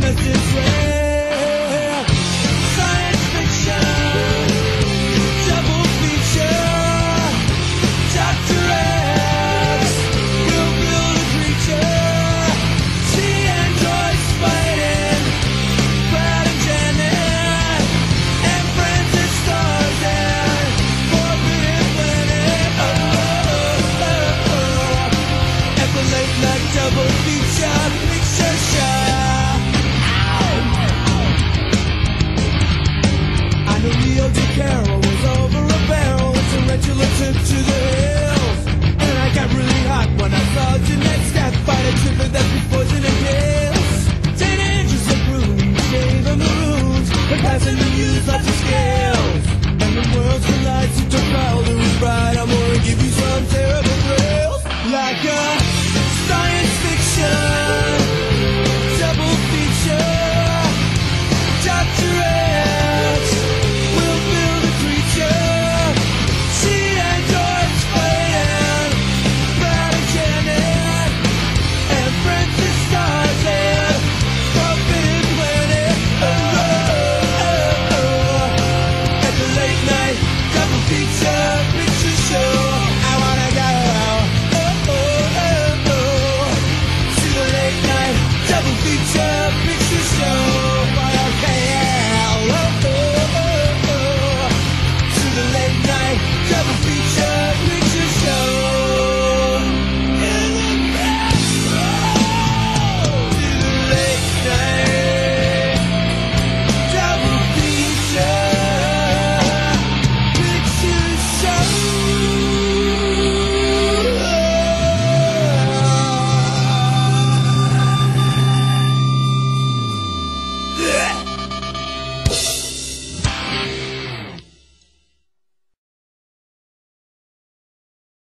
message. to the late night double feature picture show.